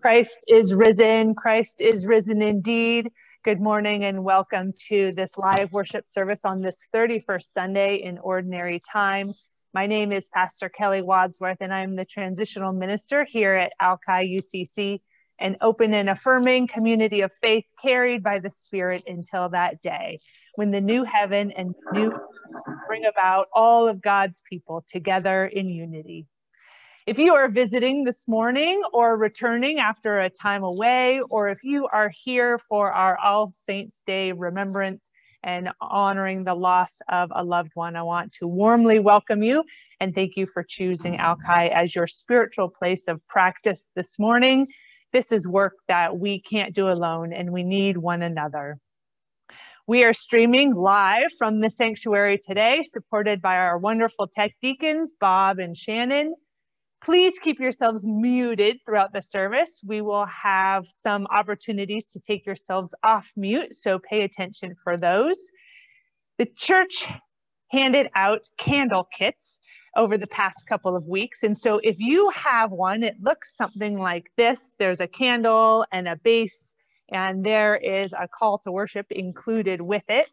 Christ is risen. Christ is risen indeed. Good morning and welcome to this live worship service on this 31st Sunday in Ordinary Time. My name is Pastor Kelly Wadsworth, and I'm the transitional minister here at Alki UCC, an open and affirming community of faith carried by the Spirit until that day when the new heaven and new earth bring about all of God's people together in unity. If you are visiting this morning or returning after a time away, or if you are here for our All Saints Day remembrance and honoring the loss of a loved one, I want to warmly welcome you and thank you for choosing Alki as your spiritual place of practice this morning. This is work that we can't do alone and we need one another. We are streaming live from the sanctuary today, supported by our wonderful tech deacons, Bob and Shannon. Please keep yourselves muted throughout the service. We will have some opportunities to take yourselves off mute, so pay attention for those. The church handed out candle kits over the past couple of weeks. And so if you have one, it looks something like this. There's a candle and a base, and there is a call to worship included with it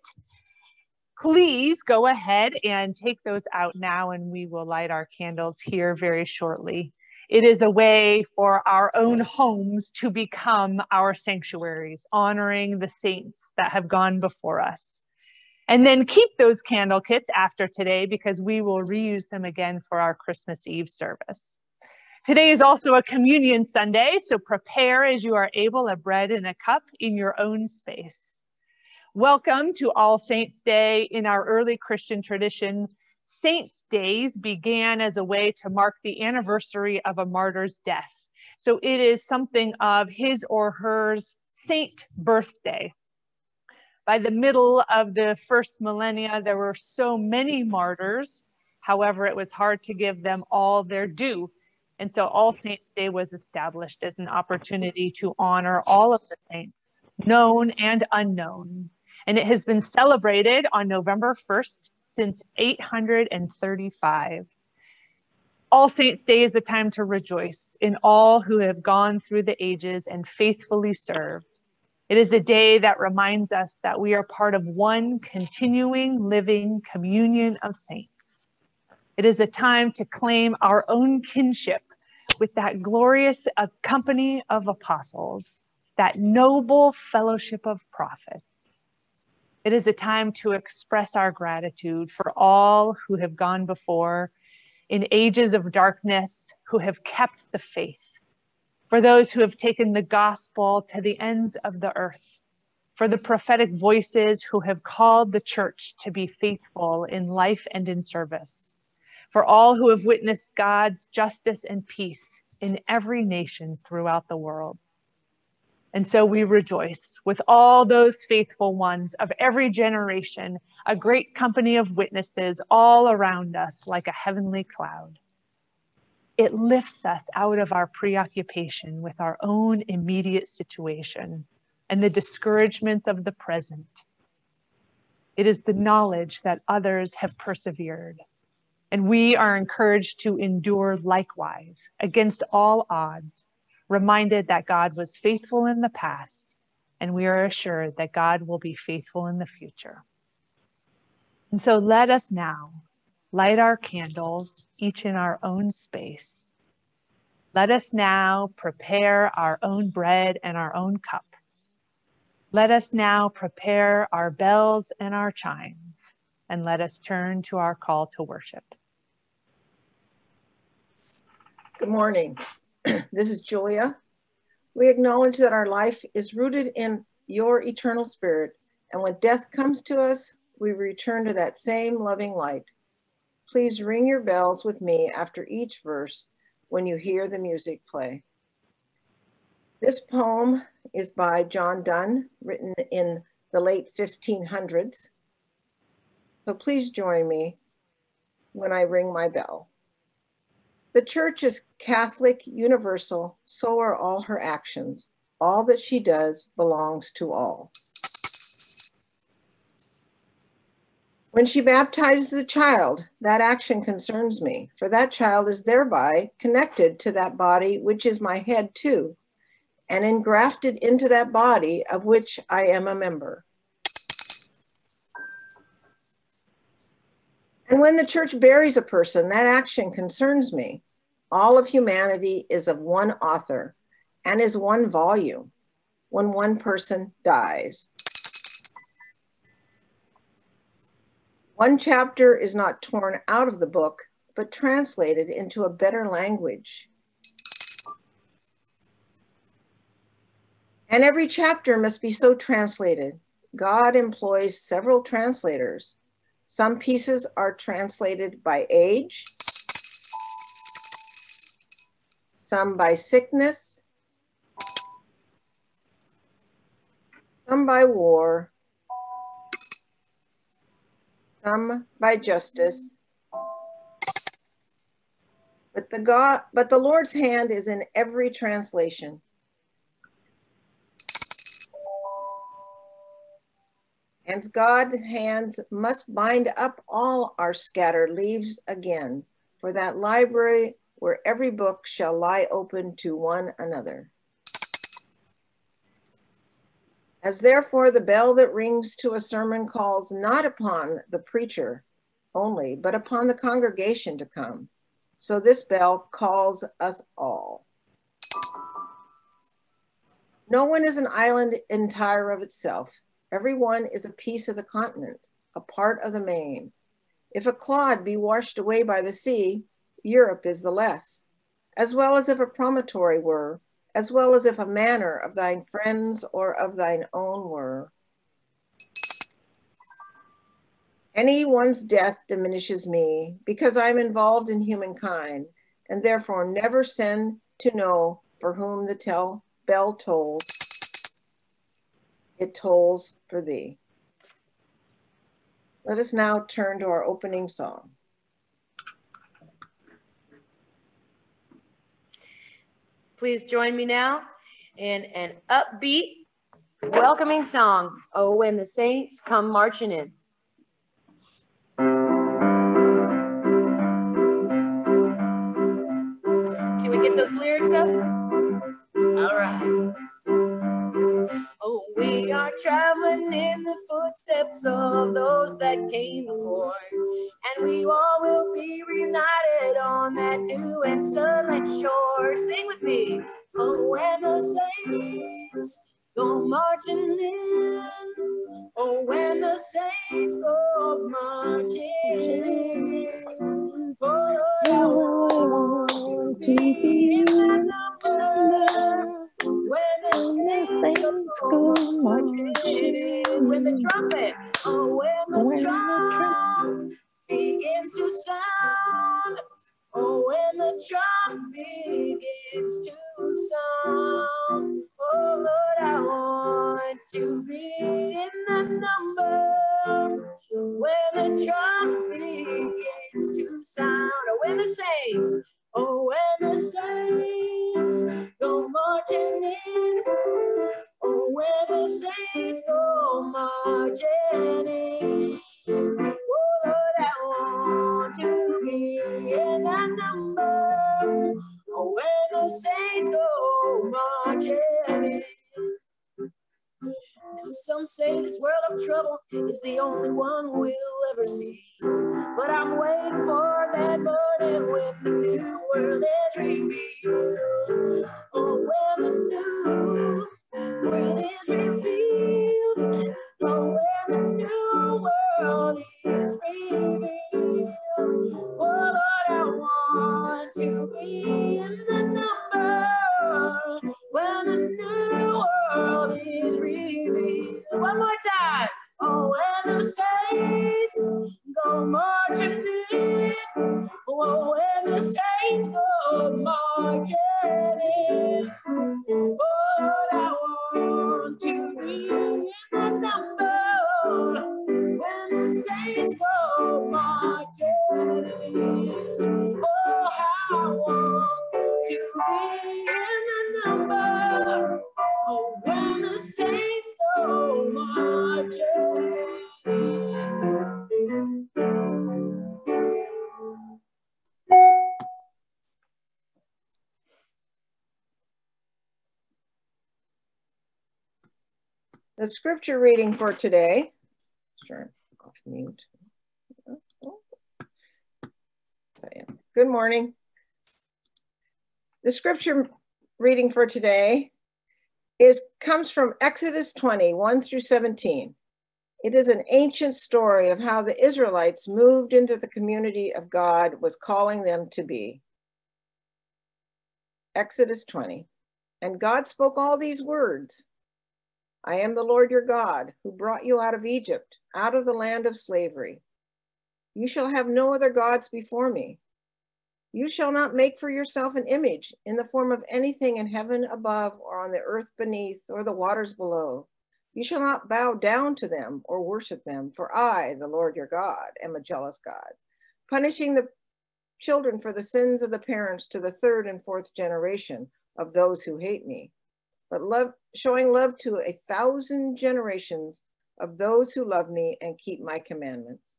please go ahead and take those out now and we will light our candles here very shortly. It is a way for our own homes to become our sanctuaries, honoring the saints that have gone before us. And then keep those candle kits after today because we will reuse them again for our Christmas Eve service. Today is also a communion Sunday, so prepare as you are able a bread and a cup in your own space. Welcome to All Saints Day. In our early Christian tradition, Saints' Days began as a way to mark the anniversary of a martyr's death. So it is something of his or her saint birthday. By the middle of the first millennia, there were so many martyrs. However, it was hard to give them all their due. And so All Saints' Day was established as an opportunity to honor all of the saints, known and unknown and it has been celebrated on November 1st since 835. All Saints' Day is a time to rejoice in all who have gone through the ages and faithfully served. It is a day that reminds us that we are part of one continuing living communion of saints. It is a time to claim our own kinship with that glorious company of apostles, that noble fellowship of prophets it is a time to express our gratitude for all who have gone before in ages of darkness, who have kept the faith, for those who have taken the gospel to the ends of the earth, for the prophetic voices who have called the church to be faithful in life and in service, for all who have witnessed God's justice and peace in every nation throughout the world. And so we rejoice with all those faithful ones of every generation, a great company of witnesses all around us like a heavenly cloud. It lifts us out of our preoccupation with our own immediate situation and the discouragements of the present. It is the knowledge that others have persevered, and we are encouraged to endure likewise against all odds reminded that God was faithful in the past, and we are assured that God will be faithful in the future. And so let us now light our candles, each in our own space. Let us now prepare our own bread and our own cup. Let us now prepare our bells and our chimes, and let us turn to our call to worship. Good morning. this is Julia. We acknowledge that our life is rooted in your eternal spirit, and when death comes to us, we return to that same loving light. Please ring your bells with me after each verse when you hear the music play. This poem is by John Donne, written in the late 1500s. So please join me when I ring my bell. The church is Catholic, universal, so are all her actions. All that she does belongs to all. When she baptizes a child, that action concerns me, for that child is thereby connected to that body, which is my head too, and engrafted into that body of which I am a member. And when the church buries a person, that action concerns me. All of humanity is of one author and is one volume when one person dies. One chapter is not torn out of the book, but translated into a better language. And every chapter must be so translated. God employs several translators. Some pieces are translated by age, some by sickness, some by war, some by justice. But the God, but the Lord's hand is in every translation. God's hands must bind up all our scattered leaves again for that library where every book shall lie open to one another. As therefore the bell that rings to a sermon calls not upon the preacher only, but upon the congregation to come. So this bell calls us all. No one is an island entire of itself. Everyone is a piece of the continent, a part of the main. If a clod be washed away by the sea, Europe is the less, as well as if a promontory were, as well as if a manor of thine friends or of thine own were. Any one's death diminishes me because I am involved in humankind and therefore never send to know for whom the tell bell tolls. It tolls for thee. Let us now turn to our opening song. Please join me now in an upbeat, welcoming song. Oh, when the saints come marching in. Can we get those lyrics up? All right. We are traveling in the footsteps of those that came before, and we all will be reunited on that new and sunlit shore. Sing with me. Oh, when the saints go marching in. Oh, when the saints go marching in. Oh, to be in that number. When the saints go marching in. When the trumpet, oh, when the trumpet begins to sound. Oh, when the drum begins to sound, oh Lord, I want to be in that number. When the drum begins to sound, oh, when the saints, oh, when the saints go marching in, oh, the saints go marching in. Oh Lord, I want to be in that number. Oh, the saints go marching in. Now some say this world of trouble is the only one we'll ever see. But I'm waiting for that morning when the new world is revealed. Oh, when the new world is revealed. Scripture reading for today. Good morning. The scripture reading for today is comes from Exodus 20, 1 through 17. It is an ancient story of how the Israelites moved into the community of God was calling them to be. Exodus 20. And God spoke all these words I am the Lord your God, who brought you out of Egypt, out of the land of slavery. You shall have no other gods before me. You shall not make for yourself an image in the form of anything in heaven above, or on the earth beneath, or the waters below. You shall not bow down to them or worship them, for I, the Lord your God, am a jealous God, punishing the children for the sins of the parents to the third and fourth generation of those who hate me, but love, showing love to a thousand generations of those who love me and keep my commandments.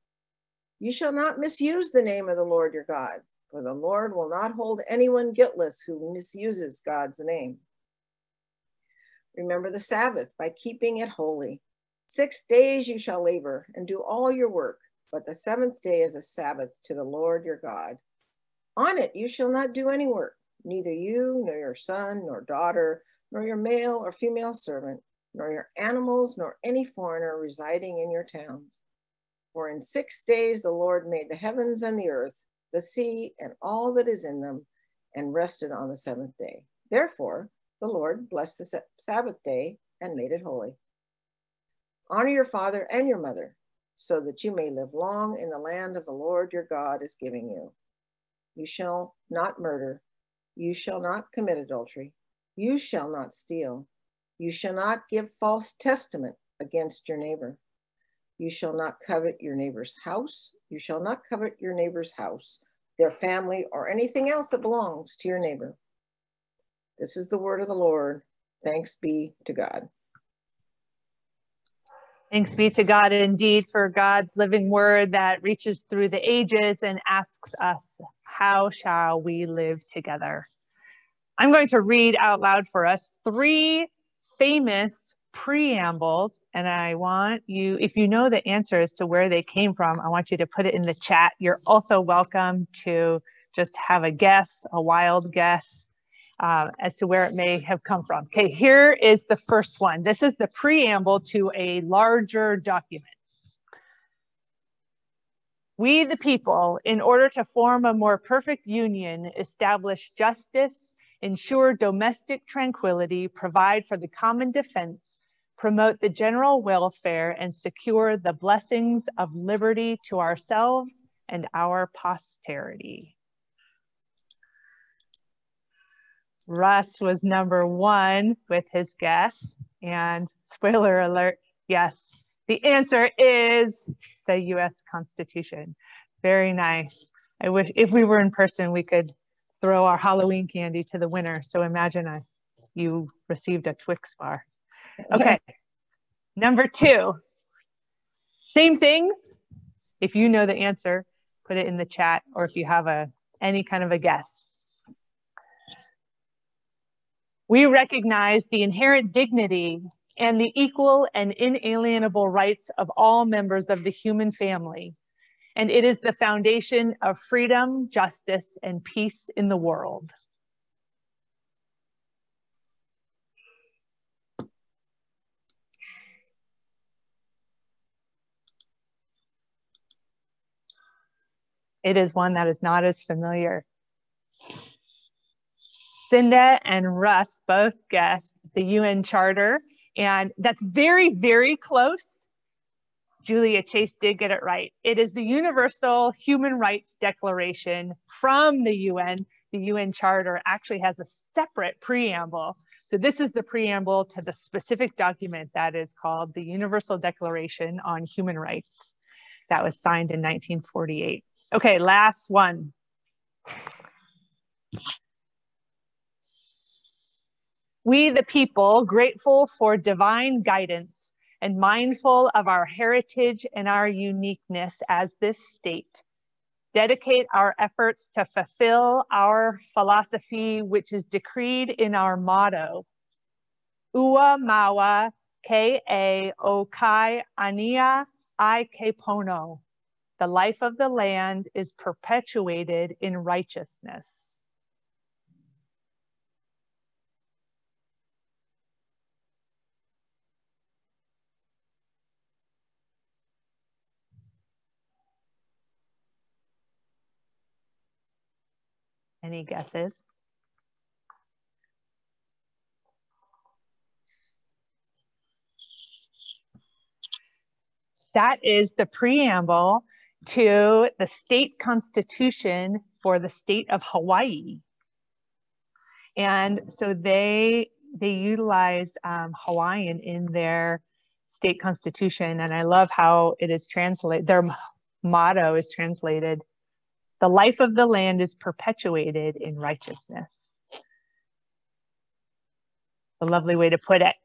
You shall not misuse the name of the Lord your God, for the Lord will not hold anyone guiltless who misuses God's name. Remember the Sabbath by keeping it holy. Six days you shall labor and do all your work, but the seventh day is a Sabbath to the Lord your God. On it you shall not do any work neither you, nor your son, nor daughter, nor your male or female servant, nor your animals, nor any foreigner residing in your towns. For in six days the Lord made the heavens and the earth, the sea, and all that is in them, and rested on the seventh day. Therefore, the Lord blessed the Sabbath day and made it holy. Honor your father and your mother, so that you may live long in the land of the Lord your God is giving you. You shall not murder. You shall not commit adultery. You shall not steal. You shall not give false testament against your neighbor. You shall not covet your neighbor's house. You shall not covet your neighbor's house, their family, or anything else that belongs to your neighbor. This is the word of the Lord. Thanks be to God. Thanks be to God indeed for God's living word that reaches through the ages and asks us how shall we live together? I'm going to read out loud for us three famous preambles, and I want you, if you know the answers to where they came from, I want you to put it in the chat. You're also welcome to just have a guess, a wild guess uh, as to where it may have come from. Okay, here is the first one. This is the preamble to a larger document. We, the people, in order to form a more perfect union, establish justice, ensure domestic tranquility, provide for the common defense, promote the general welfare, and secure the blessings of liberty to ourselves and our posterity. Russ was number one with his guess. And spoiler alert, yes, the answer is the US Constitution. Very nice. I wish if we were in person, we could throw our Halloween candy to the winner. So imagine a, you received a Twix bar. Okay. Number two, same thing. If you know the answer, put it in the chat or if you have a any kind of a guess. We recognize the inherent dignity and the equal and inalienable rights of all members of the human family. And it is the foundation of freedom, justice, and peace in the world. It is one that is not as familiar. Cinda and Russ both guessed the UN Charter and that's very, very close. Julia Chase did get it right. It is the Universal Human Rights Declaration from the UN. The UN Charter actually has a separate preamble. So this is the preamble to the specific document that is called the Universal Declaration on Human Rights that was signed in 1948. Okay, last one. We, the people, grateful for divine guidance and mindful of our heritage and our uniqueness as this state, dedicate our efforts to fulfill our philosophy, which is decreed in our motto, Ua Mawa K A O Kai Ania I Pono. The life of the land is perpetuated in righteousness. Any guesses? That is the preamble to the state constitution for the state of Hawaii. And so they they utilize um, Hawaiian in their state constitution, and I love how it is translated. Their motto is translated: "The life of the land is perpetuated in righteousness." A lovely way to put it.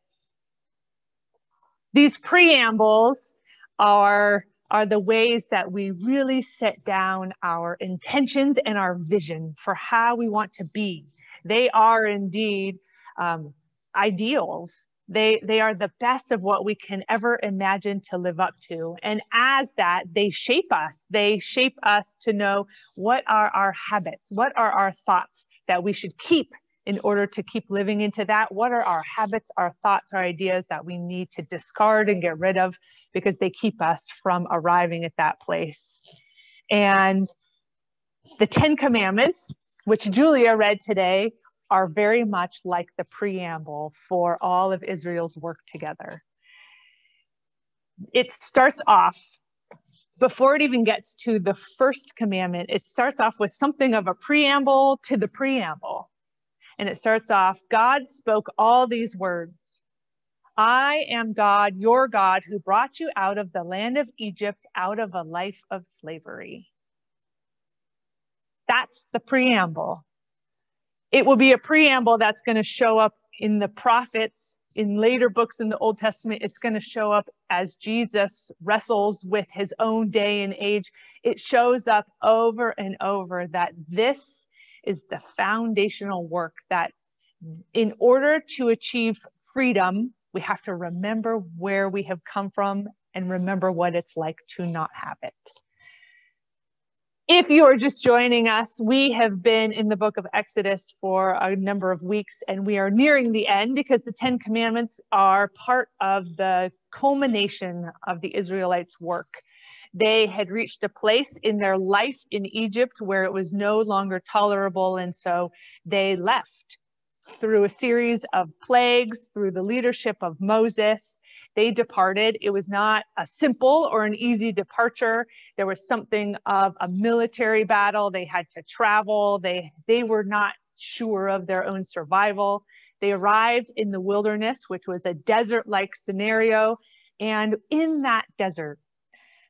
These preambles are are the ways that we really set down our intentions and our vision for how we want to be. They are indeed um, ideals. They, they are the best of what we can ever imagine to live up to. And as that, they shape us. They shape us to know what are our habits, what are our thoughts that we should keep in order to keep living into that? What are our habits, our thoughts, our ideas that we need to discard and get rid of because they keep us from arriving at that place? And the Ten Commandments, which Julia read today, are very much like the preamble for all of Israel's work together. It starts off before it even gets to the first commandment, it starts off with something of a preamble to the preamble. And it starts off God spoke all these words I am God, your God, who brought you out of the land of Egypt, out of a life of slavery. That's the preamble. It will be a preamble that's going to show up in the prophets, in later books in the Old Testament. It's going to show up as Jesus wrestles with his own day and age. It shows up over and over that this is the foundational work that in order to achieve freedom, we have to remember where we have come from and remember what it's like to not have it. If you are just joining us, we have been in the book of Exodus for a number of weeks and we are nearing the end because the Ten Commandments are part of the culmination of the Israelites' work. They had reached a place in their life in Egypt where it was no longer tolerable. And so they left through a series of plagues, through the leadership of Moses. They departed. It was not a simple or an easy departure. There was something of a military battle. They had to travel. They, they were not sure of their own survival. They arrived in the wilderness, which was a desert like scenario. And in that desert,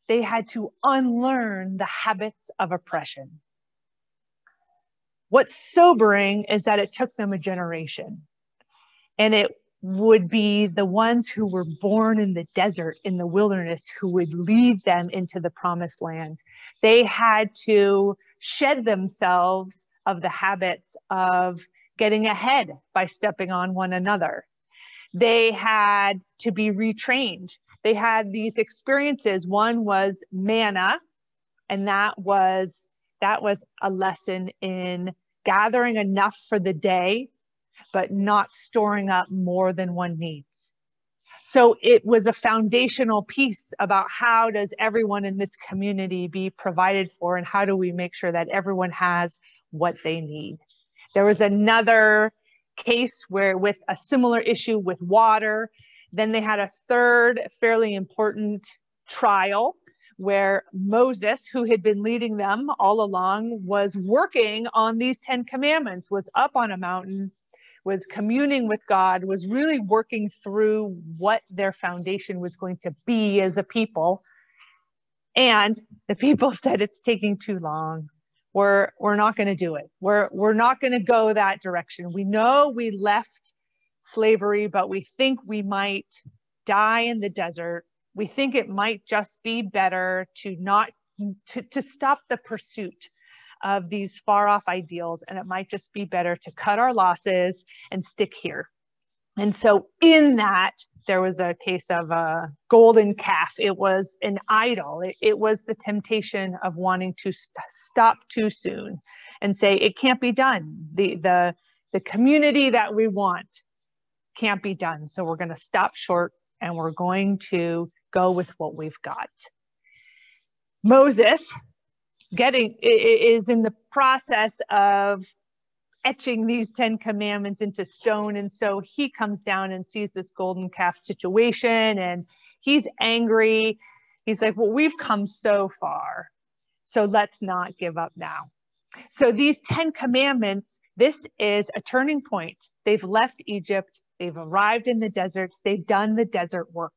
they had to unlearn the habits of oppression. What's sobering is that it took them a generation. And it would be the ones who were born in the desert, in the wilderness, who would lead them into the promised land. They had to shed themselves of the habits of getting ahead by stepping on one another. They had to be retrained they had these experiences. One was manna, and that was that was a lesson in gathering enough for the day, but not storing up more than one needs. So it was a foundational piece about how does everyone in this community be provided for and how do we make sure that everyone has what they need. There was another case where with a similar issue with water, then they had a third fairly important trial where Moses, who had been leading them all along, was working on these 10 commandments, was up on a mountain, was communing with God, was really working through what their foundation was going to be as a people. And the people said it's taking too long. We're, we're not going to do it. We're, we're not going to go that direction. We know we left slavery, but we think we might die in the desert. We think it might just be better to not to, to stop the pursuit of these far off ideals, and it might just be better to cut our losses and stick here. And so, in that, there was a case of a golden calf. It was an idol. It, it was the temptation of wanting to st stop too soon and say it can't be done. The the the community that we want can't be done. So we're going to stop short and we're going to go with what we've got. Moses getting is in the process of etching these 10 commandments into stone. And so he comes down and sees this golden calf situation and he's angry. He's like well we've come so far so let's not give up now. So these 10 commandments this is a turning point. They've left egypt. They've arrived in the desert. They've done the desert work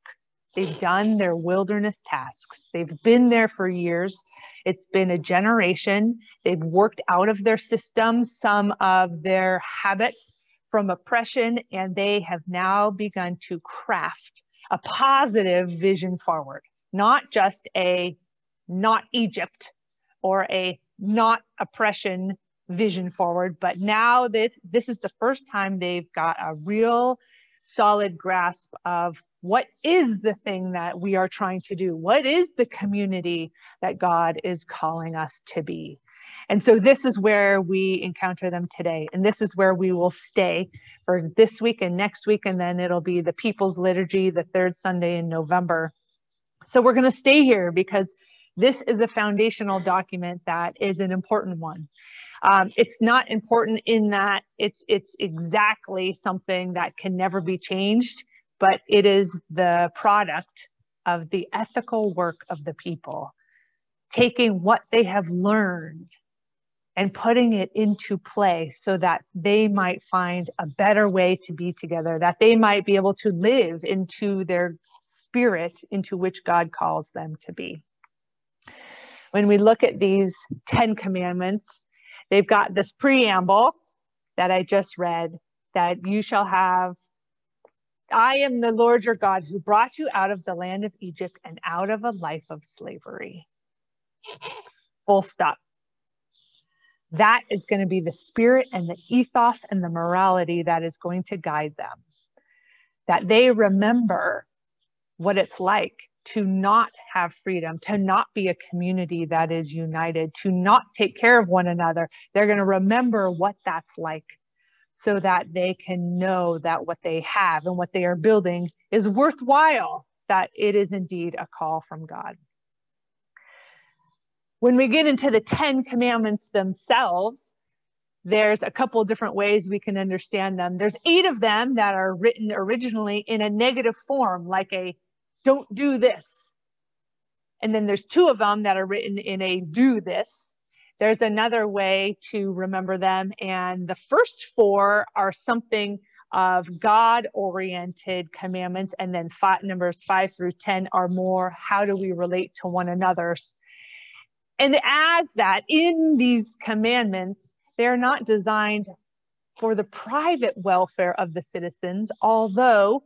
They've done their wilderness tasks. They've been there for years. It's been a generation. They've worked out of their system some of their habits from oppression, and they have now begun to craft a positive vision forward, not just a not Egypt or a not oppression vision forward, but now that this is the first time they've got a real solid grasp of what is the thing that we are trying to do? What is the community that God is calling us to be? And so this is where we encounter them today. And this is where we will stay for this week and next week. And then it'll be the People's Liturgy, the third Sunday in November. So we're going to stay here because this is a foundational document that is an important one. Um, it's not important in that it's it's exactly something that can never be changed but it is the product of the ethical work of the people, taking what they have learned and putting it into play so that they might find a better way to be together, that they might be able to live into their spirit into which God calls them to be. When we look at these 10 commandments, they've got this preamble that I just read that you shall have I am the Lord your God who brought you out of the land of Egypt and out of a life of slavery. Full stop. That is going to be the spirit and the ethos and the morality that is going to guide them. That they remember what it's like to not have freedom, to not be a community that is united, to not take care of one another. They're going to remember what that's like so that they can know that what they have and what they are building is worthwhile, that it is indeed a call from God. When we get into the 10 commandments themselves, there's a couple different ways we can understand them. There's eight of them that are written originally in a negative form, like a don't do this. And then there's two of them that are written in a do this. There's another way to remember them. And the first four are something of God oriented commandments. And then five, numbers five through 10 are more how do we relate to one another? And as that, in these commandments, they're not designed for the private welfare of the citizens, although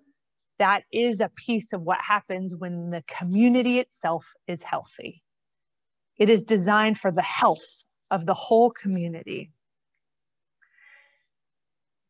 that is a piece of what happens when the community itself is healthy. It is designed for the health of the whole community.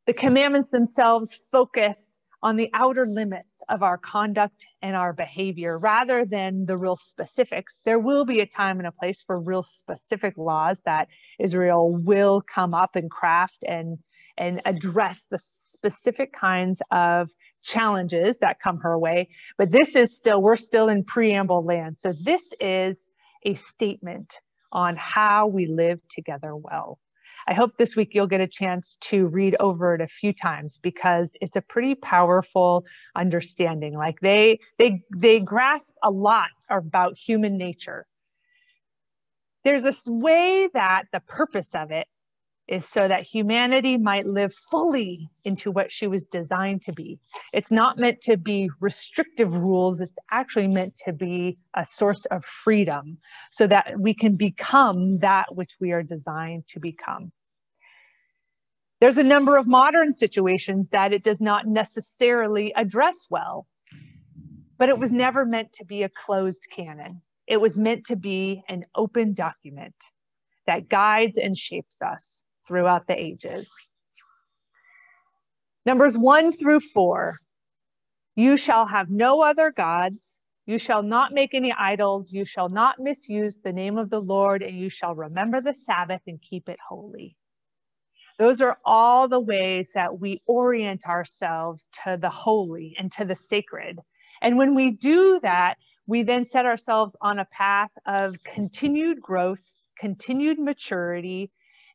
The commandments themselves focus on the outer limits of our conduct and our behavior rather than the real specifics. There will be a time and a place for real specific laws that Israel will come up and craft and, and address the specific kinds of challenges that come her way. But this is still, we're still in preamble land. So this is a statement on how we live together well. I hope this week you'll get a chance to read over it a few times because it's a pretty powerful understanding. Like they they they grasp a lot about human nature. There's a way that the purpose of it is so that humanity might live fully into what she was designed to be. It's not meant to be restrictive rules, it's actually meant to be a source of freedom so that we can become that which we are designed to become. There's a number of modern situations that it does not necessarily address well, but it was never meant to be a closed canon. It was meant to be an open document that guides and shapes us throughout the ages. Numbers one through four You shall have no other gods. You shall not make any idols. You shall not misuse the name of the Lord, and you shall remember the Sabbath and keep it holy. Those are all the ways that we orient ourselves to the holy and to the sacred. And when we do that, we then set ourselves on a path of continued growth, continued maturity,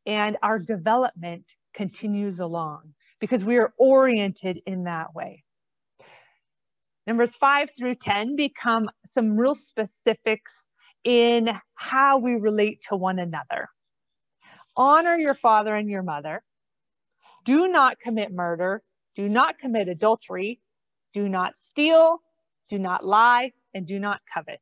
and our development continues along because we are oriented in that way. Numbers five through 10 become some real specifics in how we relate to one another. Honor your father and your mother. Do not commit murder. Do not commit adultery. Do not steal. Do not lie. And do not covet.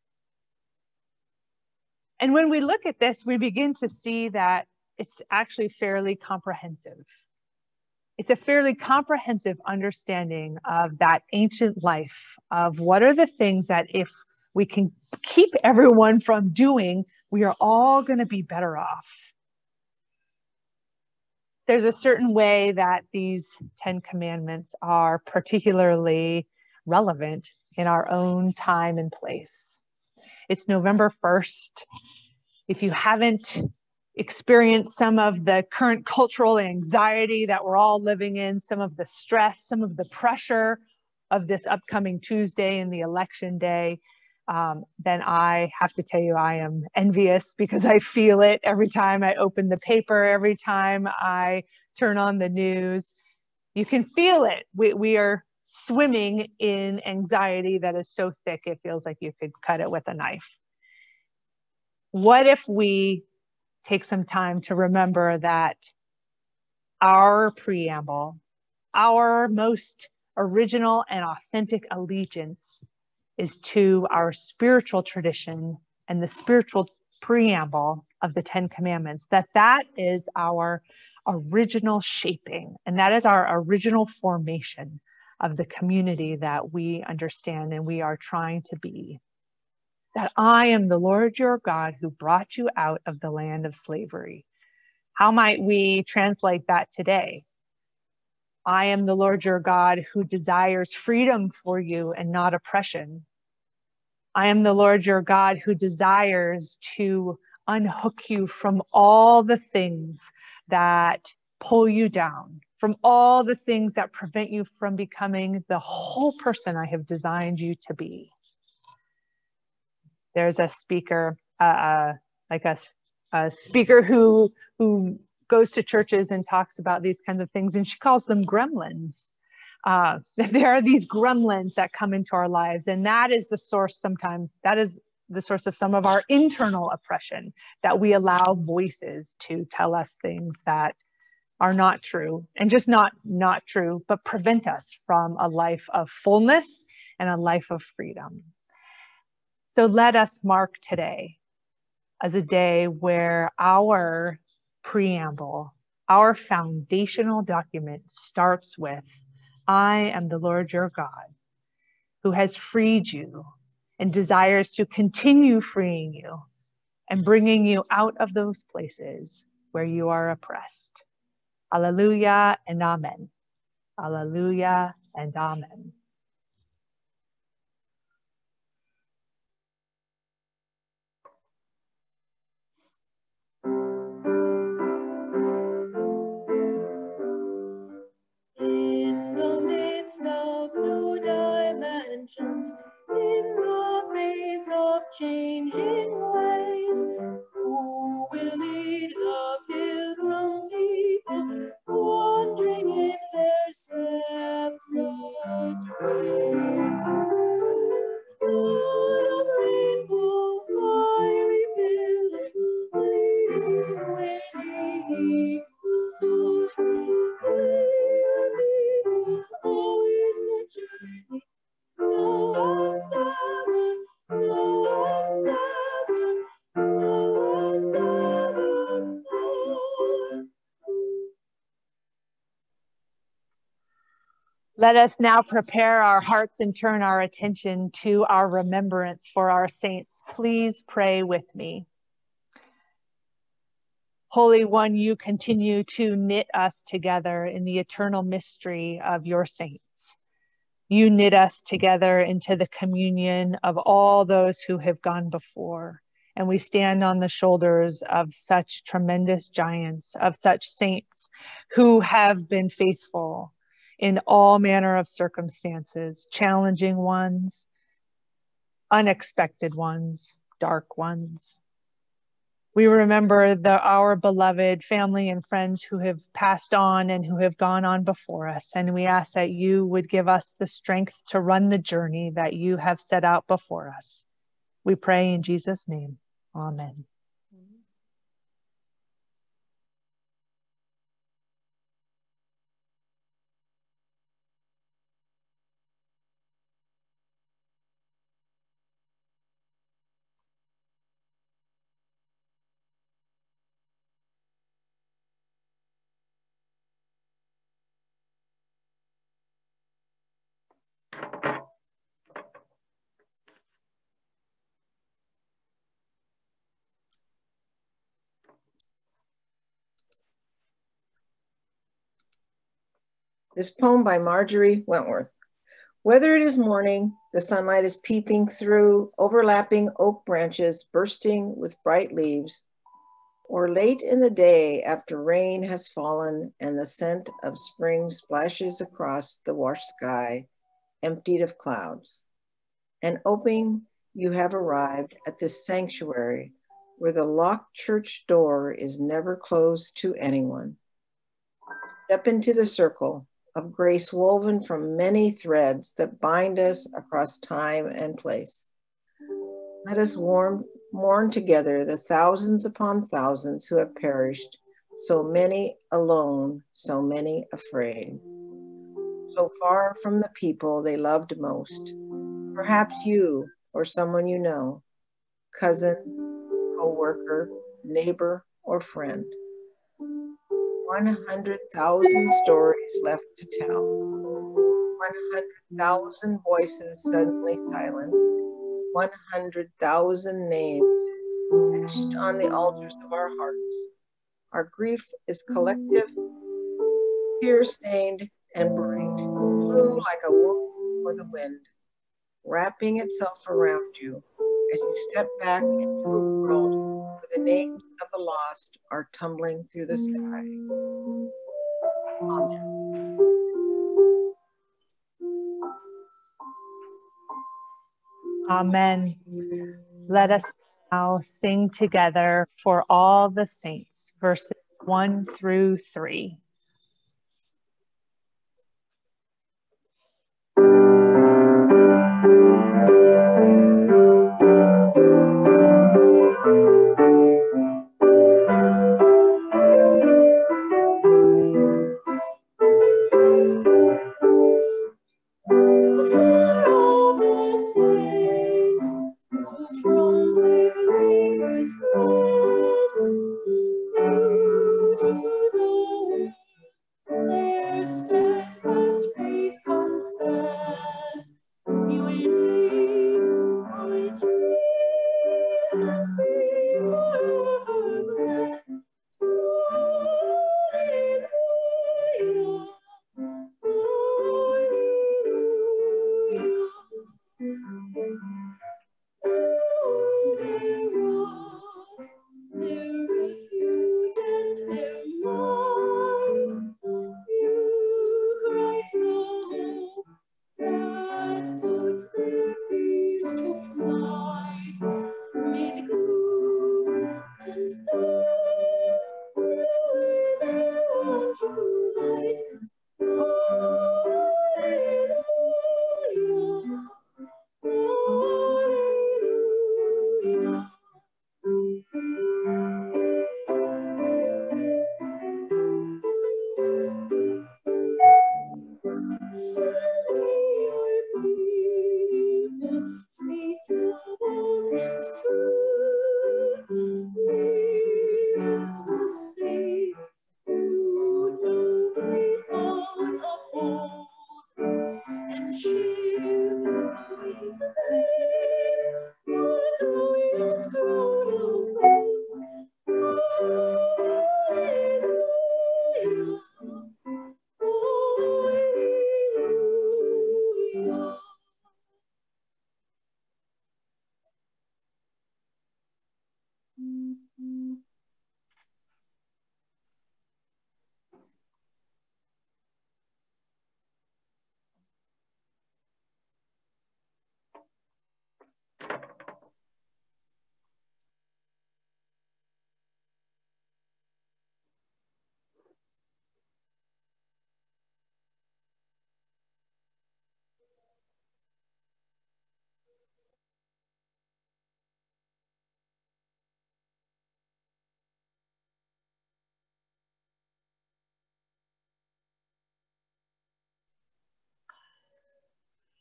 And when we look at this, we begin to see that it's actually fairly comprehensive. It's a fairly comprehensive understanding of that ancient life of what are the things that if we can keep everyone from doing, we are all going to be better off. There's a certain way that these 10 commandments are particularly relevant in our own time and place. It's November 1st. If you haven't experienced some of the current cultural anxiety that we're all living in, some of the stress, some of the pressure of this upcoming Tuesday and the election day, um, then I have to tell you I am envious because I feel it every time I open the paper, every time I turn on the news. You can feel it. We, we are swimming in anxiety that is so thick it feels like you could cut it with a knife. What if we take some time to remember that our preamble, our most original and authentic allegiance is to our spiritual tradition and the spiritual preamble of the 10 commandments that that is our original shaping and that is our original formation of the community that we understand and we are trying to be that I am the Lord your God who brought you out of the land of slavery. How might we translate that today? I am the Lord your God who desires freedom for you and not oppression. I am the Lord your God who desires to unhook you from all the things that pull you down, from all the things that prevent you from becoming the whole person I have designed you to be there's a speaker, uh, uh, like a, a speaker who who goes to churches and talks about these kinds of things, and she calls them gremlins. Uh, there are these gremlins that come into our lives, and that is the source. Sometimes that is the source of some of our internal oppression that we allow voices to tell us things that are not true and just not not true but prevent us from a life of fullness and a life of freedom so let us mark today as a day where our preamble, our foundational document starts with I am the Lord your God who has freed you and desires to continue freeing you and bringing you out of those places where you are oppressed. Alleluia and Amen. Alleluia and Amen. In the face of changing ways. Let us now prepare our hearts and turn our attention to our remembrance for our saints. Please pray with me. Holy One, you continue to knit us together in the eternal mystery of your saints. You knit us together into the communion of all those who have gone before. And we stand on the shoulders of such tremendous giants, of such saints who have been faithful in all manner of circumstances, challenging ones, unexpected ones, dark ones. We remember the, our beloved family and friends who have passed on and who have gone on before us. And we ask that you would give us the strength to run the journey that you have set out before us. We pray in Jesus' name. Amen. This poem by Marjorie Wentworth. Whether it is morning, the sunlight is peeping through overlapping oak branches bursting with bright leaves, or late in the day after rain has fallen and the scent of spring splashes across the washed sky, emptied of clouds. And hoping you have arrived at this sanctuary where the locked church door is never closed to anyone. Step into the circle of grace woven from many threads that bind us across time and place. Let us warm, mourn together the thousands upon thousands who have perished, so many alone, so many afraid. So far from the people they loved most. Perhaps you or someone you know, cousin, co-worker, neighbor, or friend. 100,000 stories left to tell. 100,000 voices suddenly silent. 100,000 names etched on the altars of our hearts. Our grief is collective, tear stained and bright, blue like a wound for the wind, wrapping itself around you as you step back into the world the names of the lost are tumbling through the sky. Amen. Amen. Let us now sing together for all the saints, verses 1 through 3.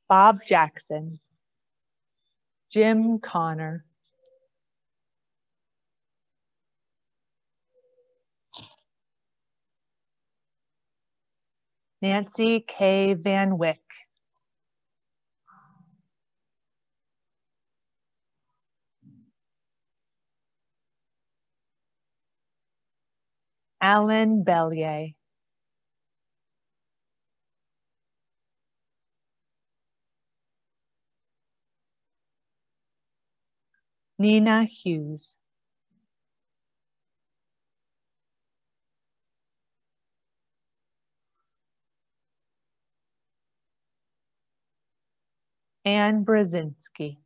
Bob Jackson, Jim Connor, Nancy K. Van Wyck, Alan Bellier. Nina Hughes. Anne Brzezinski.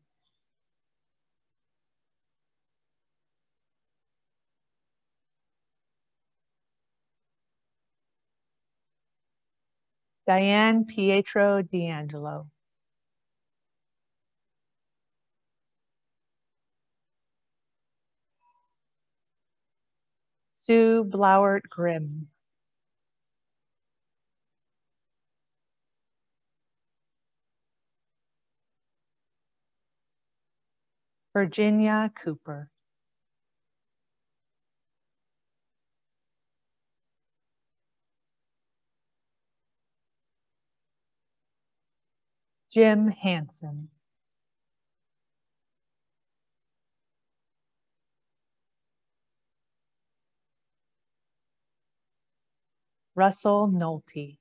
Diane Pietro D'Angelo. Sue Blauert Grimm. Virginia Cooper. Jim Hanson. Russell Nolte.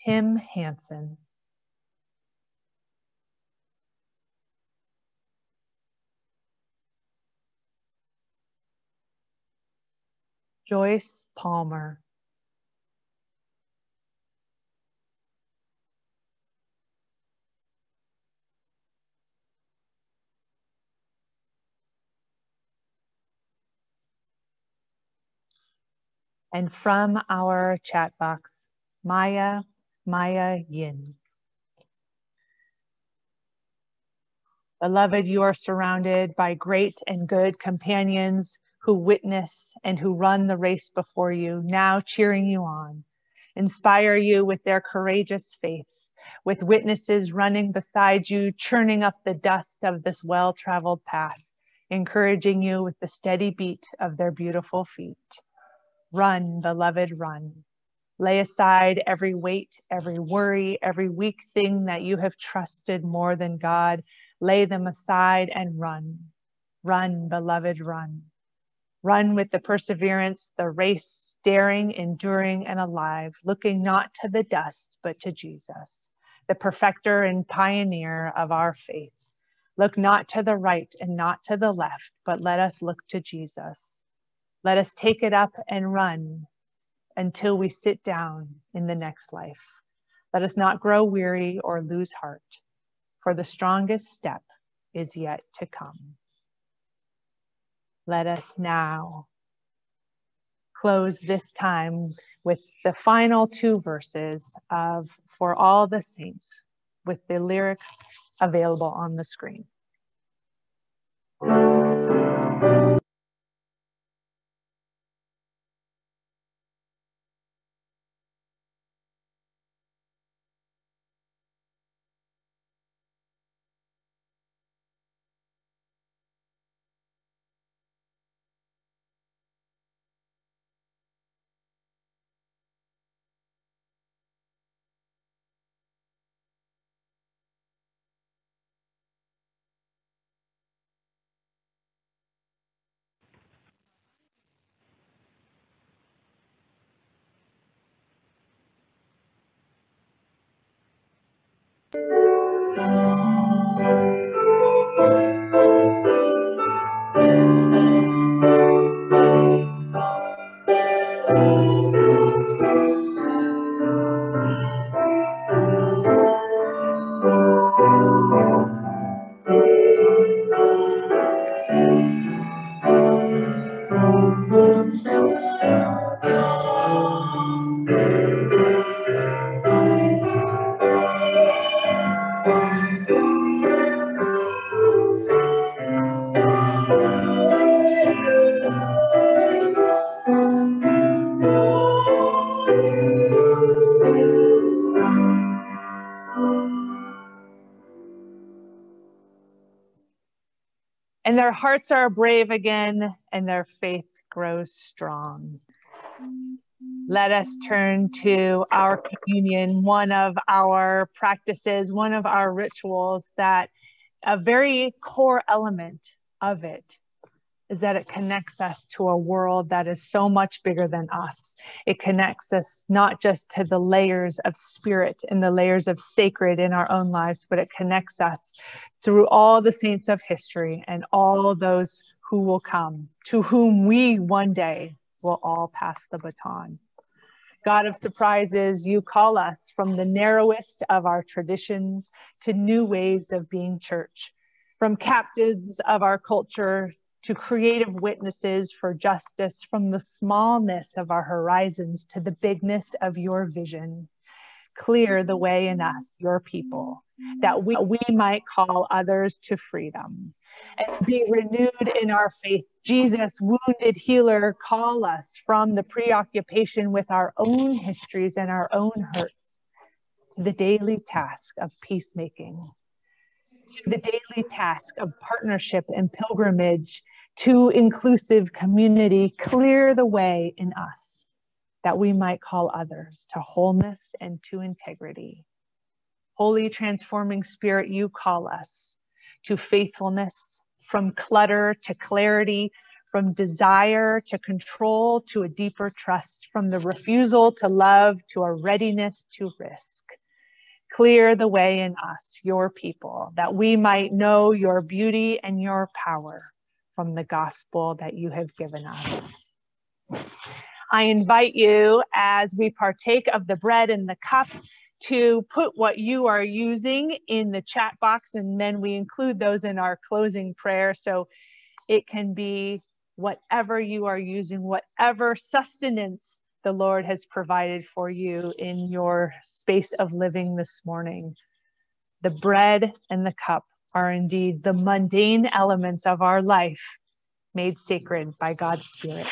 Tim Hansen. Joyce Palmer. And from our chat box, Maya Maya Yin. Beloved, you are surrounded by great and good companions who witness and who run the race before you, now cheering you on, inspire you with their courageous faith, with witnesses running beside you, churning up the dust of this well traveled path, encouraging you with the steady beat of their beautiful feet. Run, beloved, run. Lay aside every weight, every worry, every weak thing that you have trusted more than God. Lay them aside and run. Run, beloved, run. Run with the perseverance, the race, daring, enduring, and alive, looking not to the dust, but to Jesus, the perfecter and pioneer of our faith. Look not to the right and not to the left, but let us look to Jesus. Let us take it up and run until we sit down in the next life. Let us not grow weary or lose heart, for the strongest step is yet to come. Let us now close this time with the final two verses of For All the Saints, with the lyrics available on the screen. Hearts are brave again, and their faith grows strong. Let us turn to our communion, one of our practices, one of our rituals that a very core element of it is that it connects us to a world that is so much bigger than us. It connects us not just to the layers of spirit and the layers of sacred in our own lives, but it connects us through all the saints of history and all those who will come, to whom we one day will all pass the baton. God of surprises, you call us from the narrowest of our traditions to new ways of being church, from captives of our culture to creative witnesses for justice, from the smallness of our horizons to the bigness of your vision. Clear the way in us, your people, that we, we might call others to freedom and be renewed in our faith. Jesus, wounded healer, call us from the preoccupation with our own histories and our own hurts to the daily task of peacemaking, to the daily task of partnership and pilgrimage to inclusive community, clear the way in us that we might call others to wholeness and to integrity. Holy transforming spirit, you call us to faithfulness, from clutter to clarity, from desire to control to a deeper trust, from the refusal to love to a readiness to risk. Clear the way in us, your people, that we might know your beauty and your power from the gospel that you have given us. I invite you as we partake of the bread and the cup to put what you are using in the chat box, and then we include those in our closing prayer. So it can be whatever you are using, whatever sustenance the Lord has provided for you in your space of living this morning. The bread and the cup are indeed the mundane elements of our life made sacred by God's Spirit.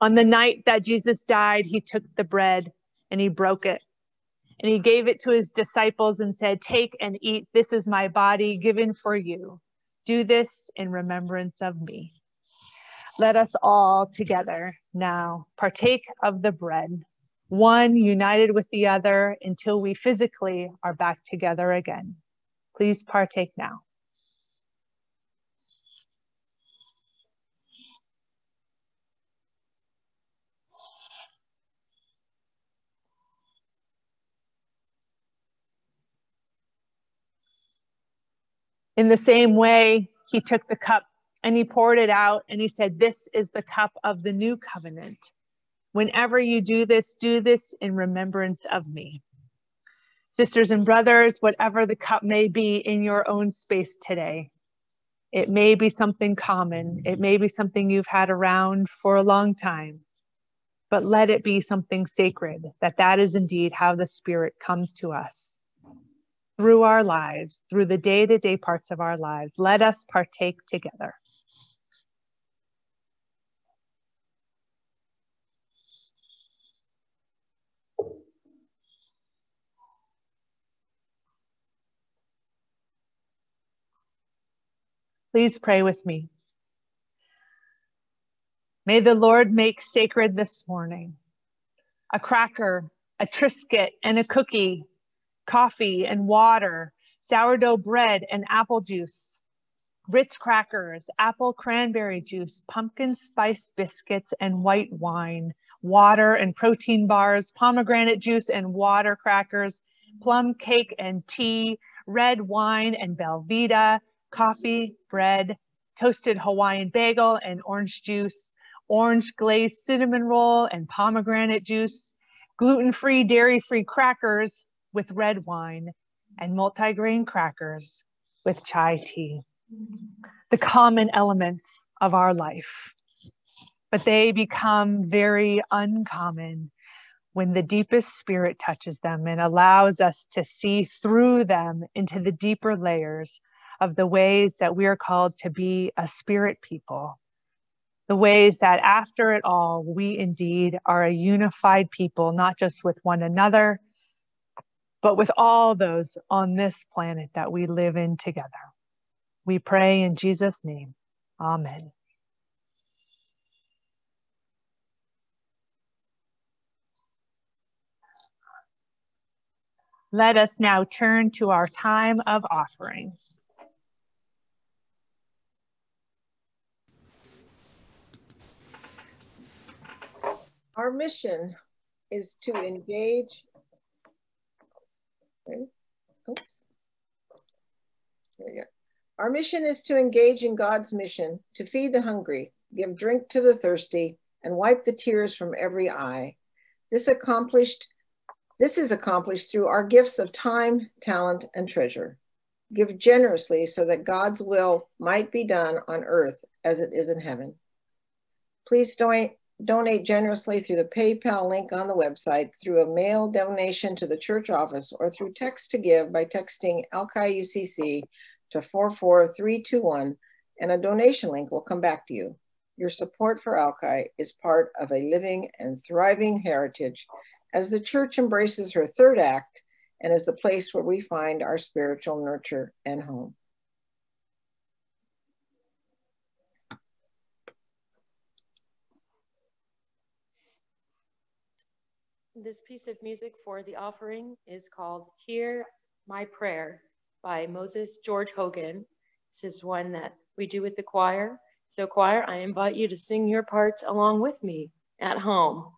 On the night that Jesus died, he took the bread and he broke it. And he gave it to his disciples and said, Take and eat. This is my body given for you. Do this in remembrance of me. Let us all together now partake of the bread, one united with the other until we physically are back together again. Please partake now. In the same way, he took the cup and he poured it out and he said, This is the cup of the new covenant. Whenever you do this, do this in remembrance of me. Sisters and brothers, whatever the cup may be in your own space today, it may be something common, it may be something you've had around for a long time, but let it be something sacred, that that is indeed how the Spirit comes to us through our lives, through the day to day parts of our lives. Let us partake together. Please pray with me. May the Lord make sacred this morning a cracker, a Triscuit, and a cookie, coffee and water, sourdough bread and apple juice, Ritz crackers, apple cranberry juice, pumpkin spice biscuits and white wine, water and protein bars, pomegranate juice and water crackers, plum cake and tea, red wine and Belvita, coffee, bread, toasted Hawaiian bagel and orange juice, orange glazed cinnamon roll and pomegranate juice, gluten-free, dairy-free crackers with red wine, and multigrain crackers with chai tea. The common elements of our life. But they become very uncommon when the deepest spirit touches them and allows us to see through them into the deeper layers of the ways that we are called to be a spirit people. The ways that after it all, we indeed are a unified people, not just with one another, but with all those on this planet that we live in together. We pray in Jesus' name. Amen. Let us now turn to our time of offering. Our mission is to engage. Oops. There we go. Our mission is to engage in God's mission to feed the hungry, give drink to the thirsty, and wipe the tears from every eye. This accomplished this is accomplished through our gifts of time, talent, and treasure. Give generously so that God's will might be done on earth as it is in heaven. Please donate, donate generously through the PayPal link on the website, through a mail donation to the church office, or through text to give by texting Alki UCC to 44321, and a donation link will come back to you. Your support for Alki is part of a living and thriving heritage as the church embraces her third act and is the place where we find our spiritual nurture and home. This piece of music for the offering is called Hear My Prayer by Moses George Hogan. This is one that we do with the choir. So, choir, I invite you to sing your parts along with me at home.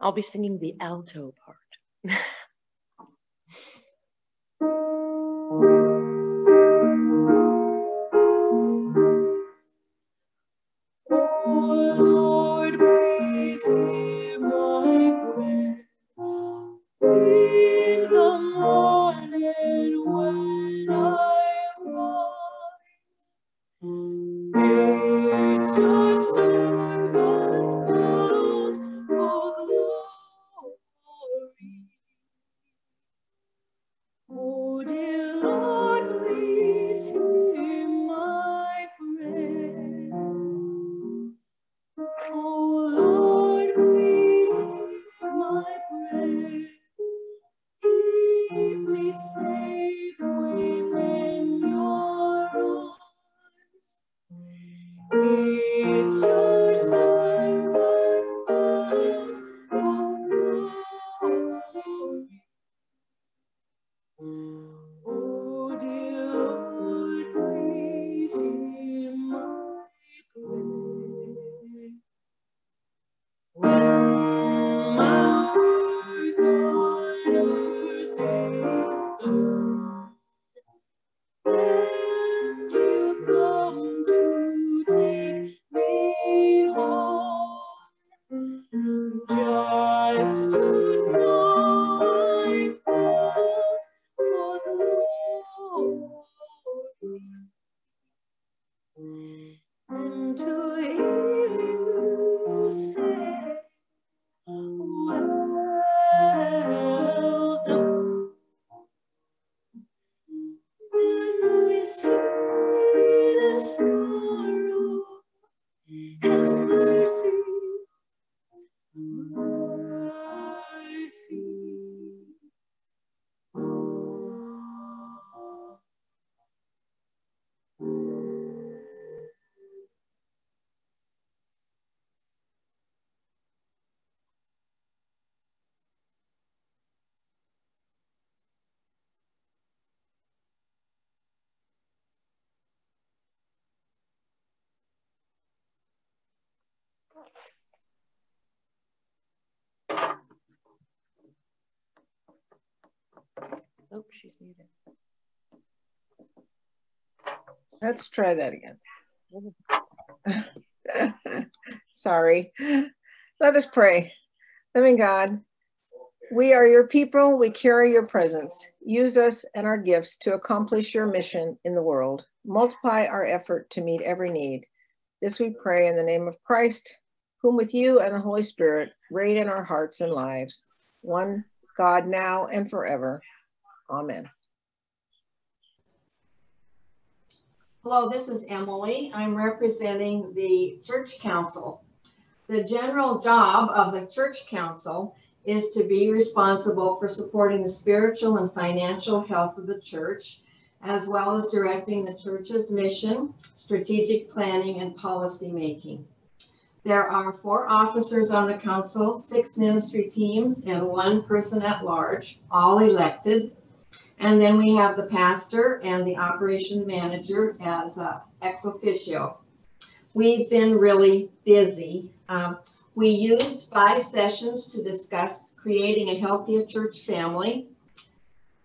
I'll be singing the alto part. Oh, she's muted. Let's try that again. Sorry. Let us pray. Living God, we are your people. We carry your presence. Use us and our gifts to accomplish your mission in the world. Multiply our effort to meet every need. This we pray in the name of Christ, whom with you and the Holy Spirit reign in our hearts and lives, one God now and forever. Amen. Hello, this is Emily. I'm representing the Church Council. The general job of the Church Council is to be responsible for supporting the spiritual and financial health of the church, as well as directing the church's mission, strategic planning, and policy making. There are four officers on the council, six ministry teams, and one person at large, all elected. And then we have the pastor and the operation manager as uh, ex officio. We've been really busy. Um, we used five sessions to discuss creating a healthier church family.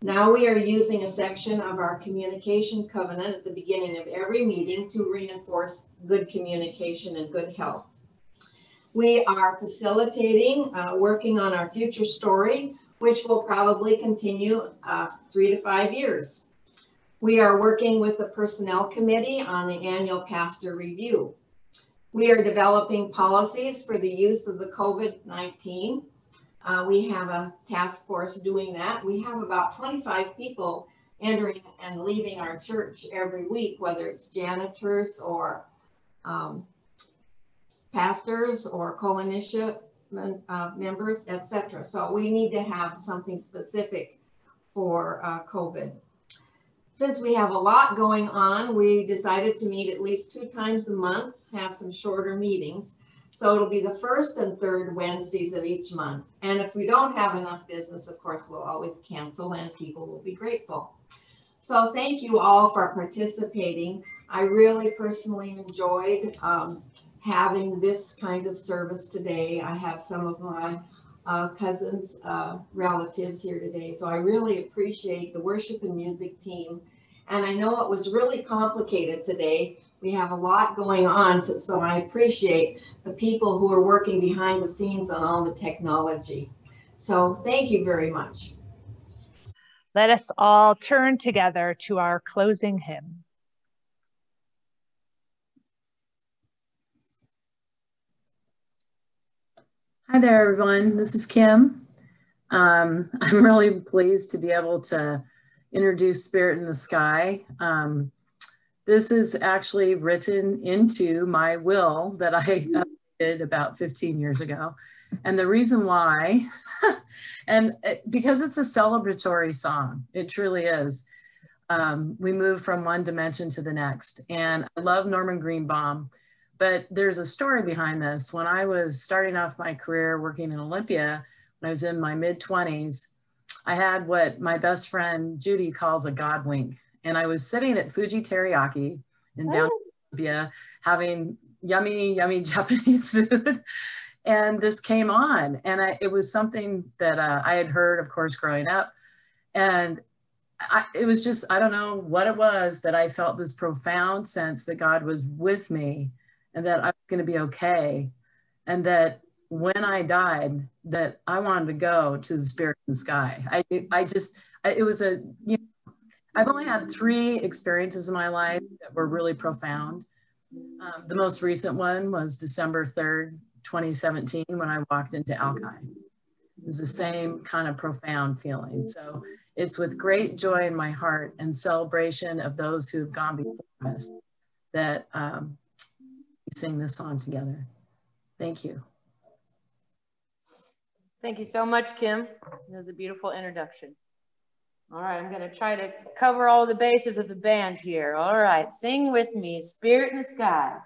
Now we are using a section of our communication covenant at the beginning of every meeting to reinforce good communication and good health. We are facilitating, uh, working on our future story, which will probably continue uh, three to five years. We are working with the Personnel Committee on the annual pastor review. We are developing policies for the use of the COVID-19. Uh, we have a task force doing that. We have about 25 people entering and leaving our church every week, whether it's janitors or um, pastors or co-initiative uh, members, etc. So we need to have something specific for uh, COVID. Since we have a lot going on, we decided to meet at least two times a month, have some shorter meetings. So it'll be the first and third Wednesdays of each month. And if we don't have enough business, of course, we'll always cancel and people will be grateful. So thank you all for participating. I really personally enjoyed um, having this kind of service today. I have some of my uh, cousins, uh, relatives here today. So I really appreciate the worship and music team. And I know it was really complicated today. We have a lot going on, to, so I appreciate the people who are working behind the scenes on all the technology. So thank you very much. Let us all turn together to our closing hymn. Hi there, everyone. This is Kim. Um, I'm really pleased to be able to introduce Spirit in the Sky. Um, this is actually written into my will that I did about 15 years ago. And the reason why, and uh, because it's a celebratory song, it truly is. Um, we move from one dimension to the next. And I love Norman Greenbaum. But there's a story behind this. When I was starting off my career working in Olympia, when I was in my mid 20s, I had what my best friend Judy calls a God wink. And I was sitting at Fuji Teriyaki in downtown oh. Olympia having yummy, yummy Japanese food. and this came on. And I, it was something that uh, I had heard, of course, growing up. And I, it was just, I don't know what it was, but I felt this profound sense that God was with me and that I was going to be okay. And that when I died, that I wanted to go to the spirit in the sky. I, I just, I, it was a, you know, I've only had three experiences in my life that were really profound. Um, the most recent one was December 3rd, 2017, when I walked into Alki. It was the same kind of profound feeling. So it's with great joy in my heart and celebration of those who have gone before us that um, sing this song together. Thank you. Thank you so much, Kim. It was a beautiful introduction. All right, I'm going to try to cover all the bases of the band here. All right, sing with me, spirit in the sky.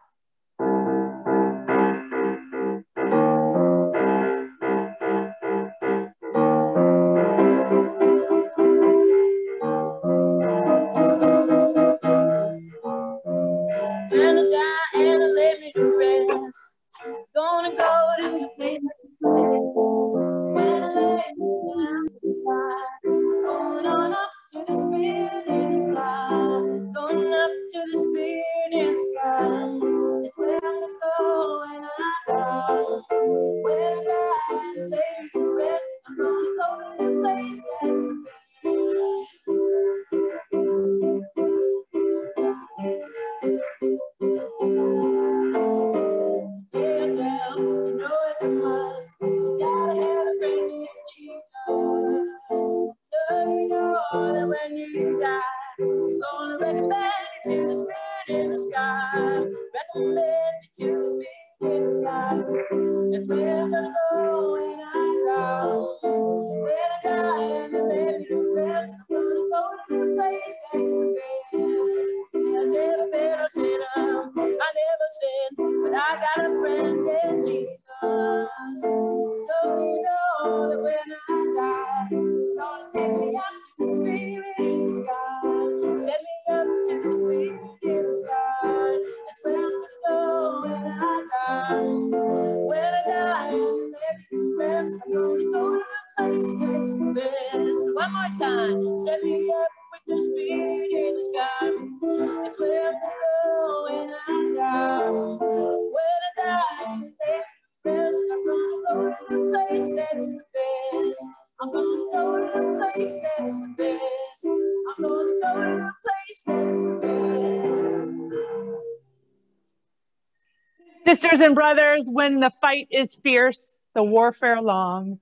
brothers, when the fight is fierce, the warfare long,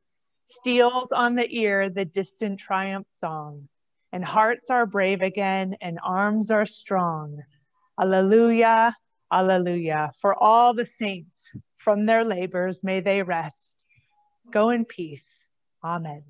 steals on the ear the distant triumph song, and hearts are brave again, and arms are strong. Alleluia, alleluia. For all the saints from their labors may they rest. Go in peace. Amen.